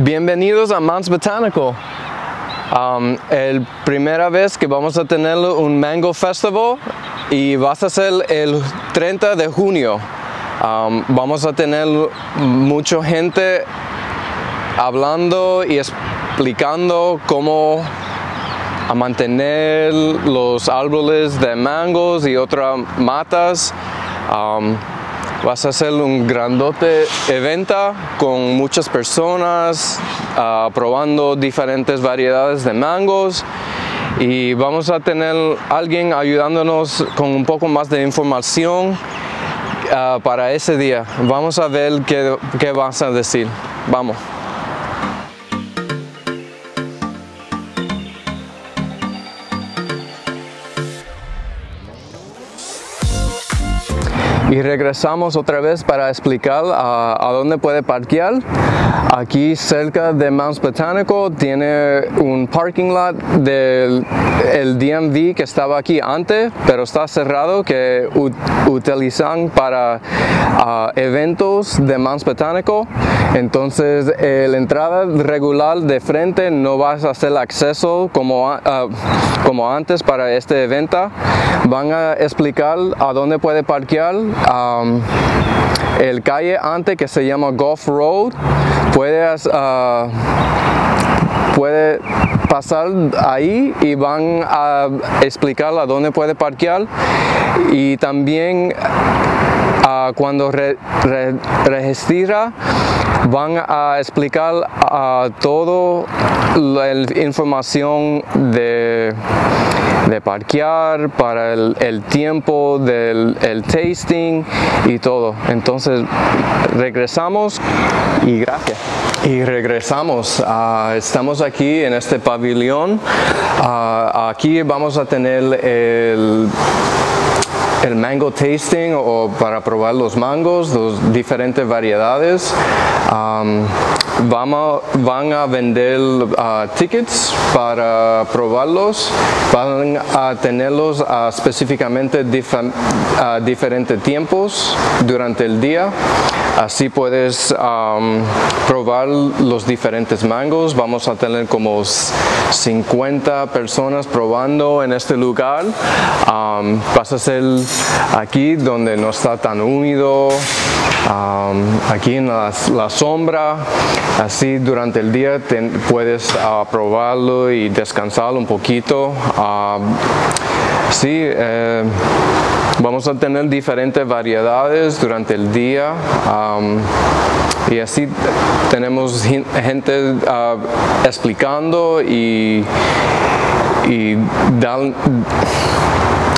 Bienvenidos a Mount Botanical. Um, el primera vez que vamos a tener un Mango Festival y va a ser el 30 de junio. Um, vamos a tener mucha gente hablando y explicando cómo mantener los árboles de mangos y otras matas. Um, vas a hacer un grandote evento con muchas personas uh, probando diferentes variedades de mangos y vamos a tener alguien ayudándonos con un poco más de información uh, para ese día. Vamos a ver qué, qué vas a decir. Vamos. Y regresamos otra vez para explicar a, dónde puede parquear. Aquí cerca de Mount Botanical tiene un parking lot del el DMV que estaba aquí antes, pero está cerrado que utilizan para ah, eventos de Mount Botanical. Entonces la entrada regular de frente no vas a hacer acceso como, ah, como antes para este evento. Van a explicar a dónde puede parquear Um, el calle antes que se llama Golf Road puedes uh, puede pasar ahí y van a explicar a dónde puede parquear. Y también uh, cuando registra van a explicar uh, todo la información de de parquear, para el, tiempo del el tasting y todo. Entonces regresamos y gracias. Y regresamos. Ah, estamos aquí en este pabellón. Ah, aquí vamos a tener el el mango tasting o para probar los mangos, dos diferentes variedades. vamos, van a vender uh, tickets para probarlos, van a tenerlos específicamente a diferentes tiempos durante el día. Así puedes probar los diferentes mangos. Vamos a tener como 50 personas probando en este lugar. vas a ser aquí donde no está tan húmedo, aquí en la, sombra. Así durante el día puedes uh, probarlo y descansar un poquito. sí, eh, Vamos a tener diferentes variedades durante el día y así tenemos gente ah, explicando y,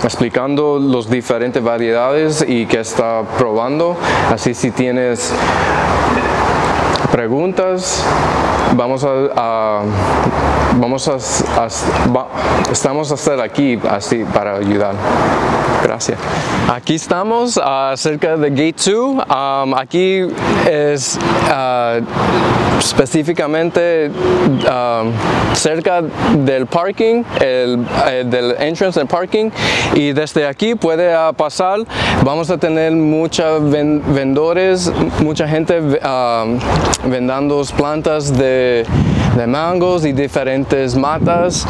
explicando las diferentes variedades y que está probando. Así si tienes preguntas, vamos a, vamos a, estamos a estar aquí así para ayudar. Gracias. Aquí estamos uh, cerca de Gate 2. Um, aquí es uh, específicamente cerca del parking, el, eh, del entrance del parking y desde aquí puede uh, pasar. Vamos a tener muchos vendedores, mucha gente um, vendando plantas de, de, mangos y diferentes matas.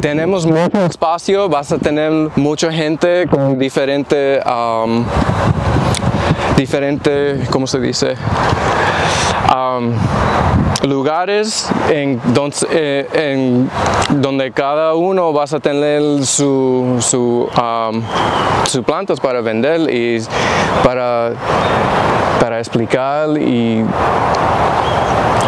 tenemos mucho espacio, vas a tener mucha gente con diferente, um, diferente, ¿cómo se dice? Um, lugares en donde, eh, cada uno vas a tener su, su, um, sus plantas para vender y para, para explicar y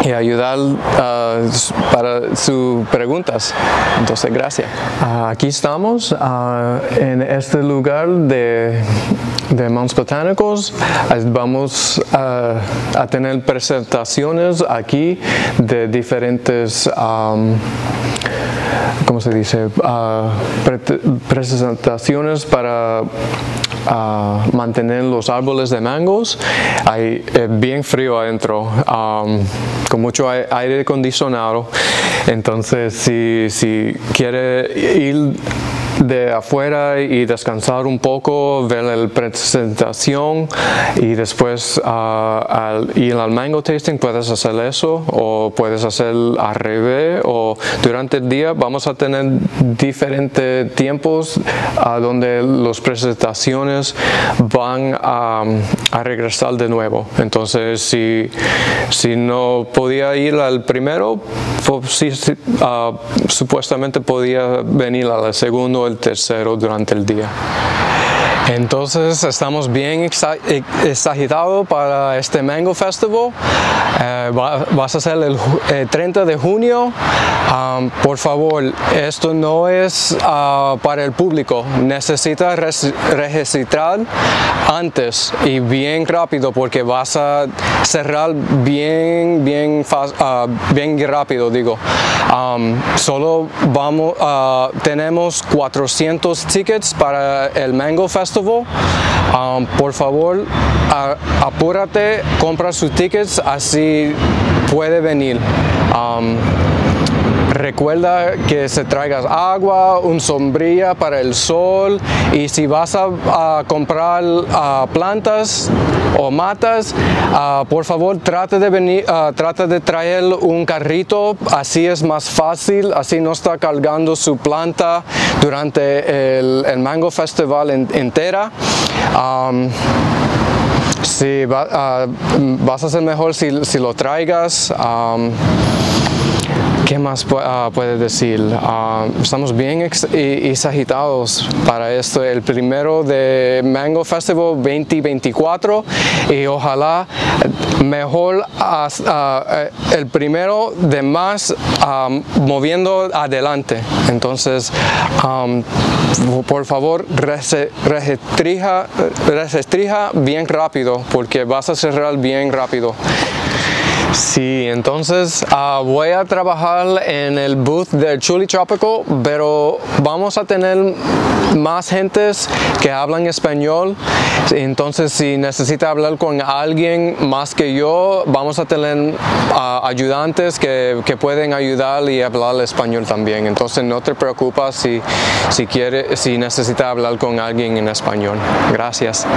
y ayudar uh, para sus preguntas. Entonces, gracias. Uh, aquí estamos uh, en este lugar de, de Mounts Botánicos. Vamos a tener presentaciones aquí de diferentes ¿cómo se dice? presentaciones para mantener los árboles de mangos. Hay eh, bien frío adentro, con mucho aire acondicionado. Entonces, si, si quiere ir de afuera y descansar un poco, ver la presentación y después ah, al ir al mango tasting puedes hacer eso o puedes hacer al revés o durante el día vamos a tener diferentes tiempos a donde las presentaciones van a, regresar de nuevo. Entonces si, si no podía ir al primero, pues, ah, supuestamente podía venir al segundo el tercero durante el día. Entonces estamos bien excitados para este Mango Festival. Eh, va, vas a ser el, 30 de junio. por favor, esto no es ah, para el público. Necesitas registrar antes y bien rápido porque vas a cerrar bien, bien, uh, bien rápido, digo. solo vamos, uh, tenemos 400 tickets para el Mango Festival Um, por favor, apúrate, compra sus tickets, así puede venir. Um, recuerda que se traigas agua, un sombrilla para el sol y si vas a, comprar plantas o matas, por favor trate de venir, trate de traer un carrito, así es más fácil, así no está cargando su planta durante el, Mango Festival entera. si vas a ser mejor si, lo traigas. ¿Qué más uh, puede decir? Ah, estamos bien exagitados para esto. El primero de Mango Festival 2024 y ojalá mejor uh, el primero de más moviendo adelante. Entonces, por favor, restrinja, restrinja bien rápido porque vas a cerrar bien rápido. Sí, entonces ah, voy a trabajar en el booth del Chuli Tropical, pero vamos a tener más gentes que hablan español. Entonces, si necesita hablar con alguien más que yo, vamos a tener ah, ayudantes que, pueden ayudar y hablar español también. Entonces, no te preocupes si, si, quiere, si necesita hablar con alguien en español. Gracias.